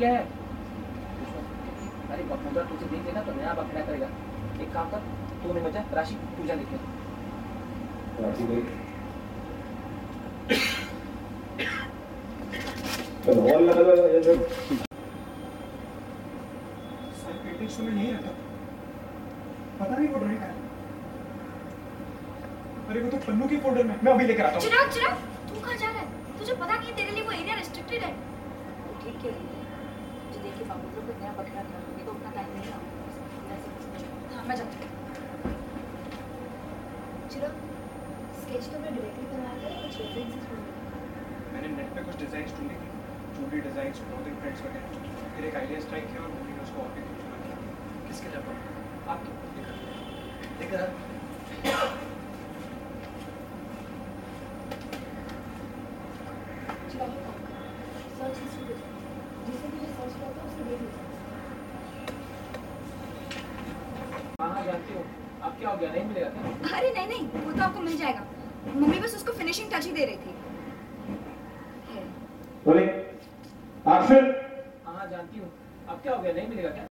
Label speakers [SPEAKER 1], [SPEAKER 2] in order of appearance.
[SPEAKER 1] गया है। अरे बकूदा तुझे देख लेना तो नया बकरा करेगा? एक काम कर तू नहीं बचा राशि जा लेके
[SPEAKER 2] राशि गई तो
[SPEAKER 3] नहीं रहता पता नहीं वो ड्राइंग अरे वो तो पन्नू की फोल्डर में मैं अभी लेकर आता हूँ।
[SPEAKER 4] चिराग चिराग तू कहाँ जा रहा है? तुझे पता नहीं तेरे लिए वो एरिया रेस्ट्रिक्टेड है।
[SPEAKER 5] ठीक है। मुझे बाबू को नया बकरा था मेरे को उतना टाइम नहीं था।
[SPEAKER 4] हाँ। मैं जाती हूँ।
[SPEAKER 6] चिराग स्केच तो डायरेक्टली बनाया था कुछ रेफरेंसेस
[SPEAKER 3] मैंने नेट पे कुछ डिज़ाइन ढूंढी थी जूडी डिज़ाइन क्लोथिंग प्रिंट्स वगैरह। फिर एक आइडिया स्ट्राइक किया और मैंने उसको और भी खूबसूरत किया।
[SPEAKER 1] किसके लैपटॉप आपके लेकर आ
[SPEAKER 6] चिराग एक काम कर सर्च हिस्ट्री देख जिसे भी सर्च करता है उसे देख लेता
[SPEAKER 1] हाँ हाँ जानती हूँ अब क्या हो गया नहीं मिलेगा
[SPEAKER 4] अरे नहीं नहीं वो तो आपको मिल जाएगा। मम्मी बस उसको फिनिशिंग टच ही दे रही थी।
[SPEAKER 2] बोले एक्शन
[SPEAKER 1] हाँ हाँ जानती हूँ। अब क्या हो गया नहीं मिलेगा क्या?